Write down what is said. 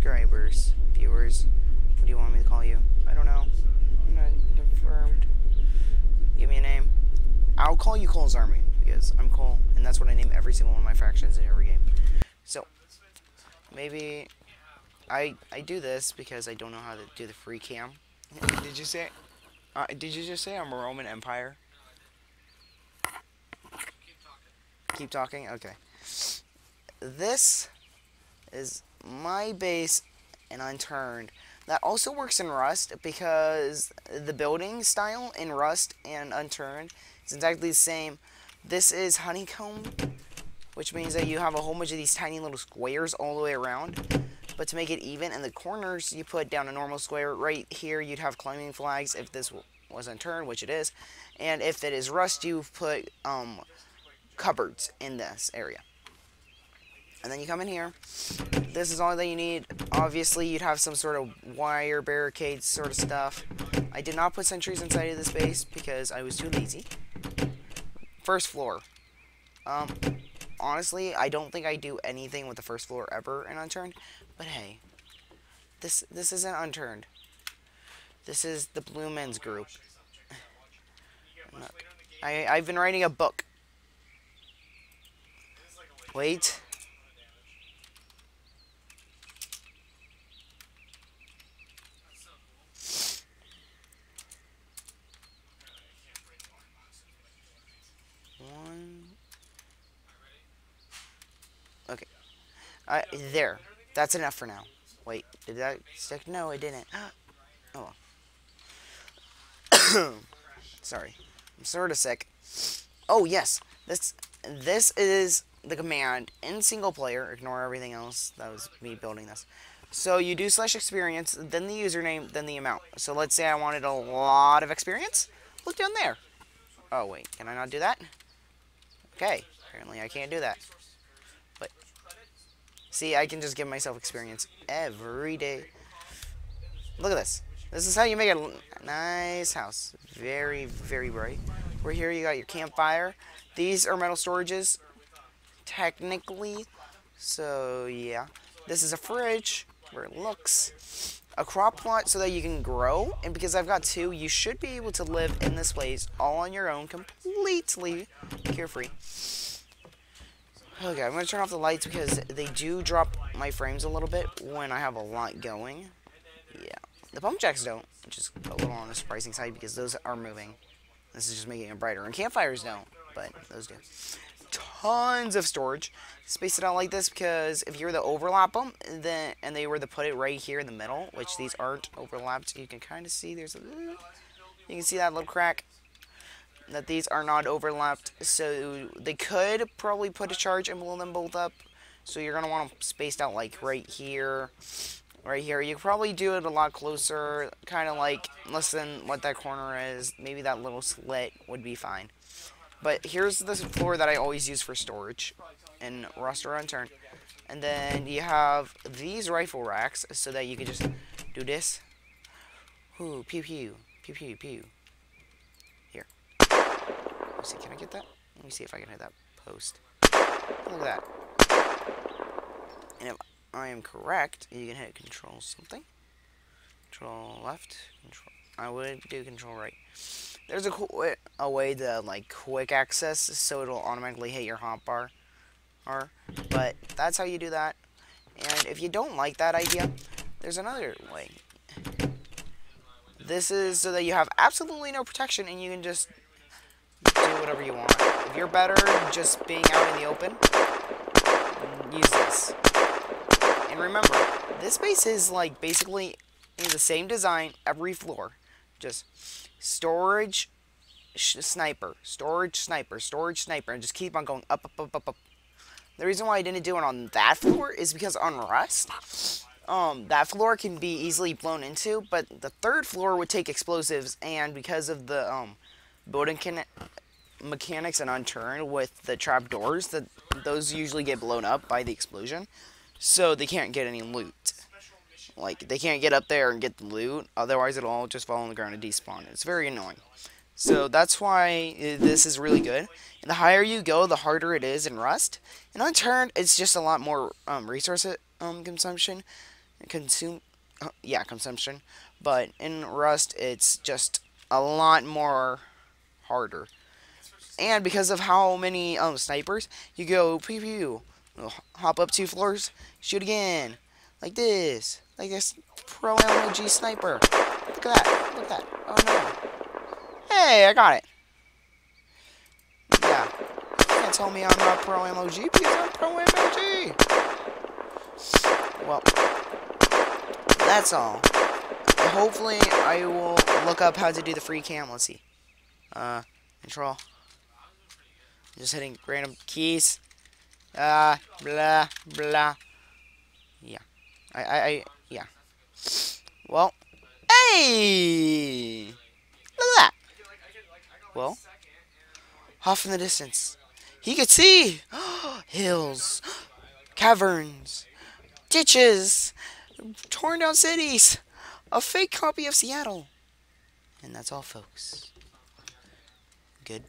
subscribers, viewers. What do you want me to call you? I don't know. I'm not confirmed. Give me a name. I'll call you Cole's Army because I'm Cole, and that's what I name every single one of my factions in every game. So maybe I I do this because I don't know how to do the free cam. did you say? Uh, did you just say I'm a Roman Empire? Keep talking. Okay. This is my base and unturned. That also works in Rust because the building style in Rust and Unturned is exactly the same. This is honeycomb, which means that you have a whole bunch of these tiny little squares all the way around. But to make it even, in the corners, you put down a normal square. Right here, you'd have climbing flags if this was unturned, which it is. And if it is Rust, you put um, cupboards in this area. And then you come in here. This is all that you need. Obviously, you'd have some sort of wire barricade sort of stuff. I did not put sentries inside of this base because I was too lazy. First floor. Um, honestly, I don't think I do anything with the first floor ever in Unturned. But hey, this this isn't Unturned. This is the Blue Men's group. I, I've been writing a book. Wait. I, uh, there. That's enough for now. Wait, did that stick? No, it didn't. Oh. Sorry. I'm sort of sick. Oh, yes. This this is the command in single player. Ignore everything else. That was me building this. So you do slash experience, then the username, then the amount. So let's say I wanted a lot of experience. Look down there. Oh, wait. Can I not do that? Okay. Apparently I can't do that. See, I can just give myself experience every day. Look at this. This is how you make a nice house. Very, very bright. We're here, you got your campfire. These are metal storages, technically. So, yeah. This is a fridge, where it looks. A crop plot so that you can grow. And because I've got two, you should be able to live in this place all on your own, completely carefree. Okay, I'm going to turn off the lights because they do drop my frames a little bit when I have a lot going. Yeah. The pump jacks don't, which is a little on the surprising side because those are moving. This is just making it brighter. And campfires don't, but those do. Tons of storage. Space it out like this because if you were to overlap them, then and they were to put it right here in the middle, which these aren't overlapped, you can kind of see there's a you can see that little crack that these are not overlapped. So they could probably put a charge and blow them both up. So you're going to want them spaced out like right here, right here. You could probably do it a lot closer, kind of like less than what that corner is. Maybe that little slit would be fine. But here's the floor that I always use for storage in Rust or turn. And then you have these rifle racks so that you can just do this. Ooh, pew pew, pew pew pew. Let me see, can I get that? Let me see if I can hit that post. Look at that. And if I am correct, you can hit control something. Control left. Control. I would do control right. There's a, a way to like quick access so it'll automatically hit your hotbar. Or, but that's how you do that. And if you don't like that idea, there's another way. This is so that you have absolutely no protection and you can just do whatever you want. If you're better just being out in the open, use this. And remember, this base is like basically the same design every floor. Just storage, sniper, storage, sniper, storage, sniper, and just keep on going up, up, up, up, up. The reason why I didn't do it on that floor is because on Rust, um, that floor can be easily blown into, but the third floor would take explosives, and because of the um, building mechanics and unturned with the trapdoors that those usually get blown up by the explosion. So they can't get any loot. Like they can't get up there and get the loot. Otherwise it'll all just fall on the ground and despawn. It's very annoying. So that's why this is really good. And the higher you go the harder it is in rust. And unturned it's just a lot more um, resource um, consumption consume uh, yeah consumption. But in rust it's just a lot more harder. And because of how many um snipers you go pew pew hop up two floors shoot again. Like this. Like this pro LMG sniper. Look at that. Look at that. Oh no. Hey I got it. Yeah. You can't tell me I'm not pro MOG because I'm pro MOG well that's all. Hopefully, I will look up how to do the free cam. Let's see. Uh, control. Just hitting random keys. Uh, blah, blah. Yeah. I, I, I, yeah. Well, hey! Look at that. Well, off in the distance. He could see hills, caverns, ditches, torn down cities, a fake copy of Seattle. And that's all, folks. Goodbye.